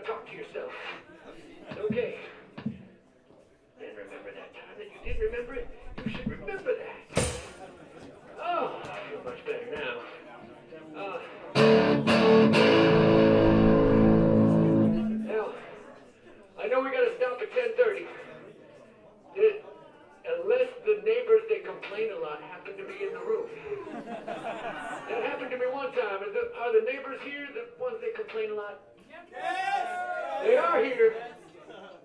gotta talk to yourself. Okay. Then remember that time that you didn't remember it? You should remember that. Oh, I feel much better now. Uh, now, I know we gotta stop at 10:30. Did- Unless the neighbors that complain a lot happen to be in the room. That happened to me one time. Are the, are the neighbors here, the ones that complain a lot? They are here.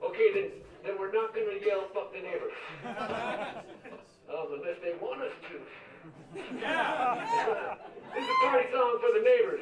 Okay, then, then we're not gonna yell fuck the neighbors. Um, unless they want us to. Yeah. this is a party song for the neighbors.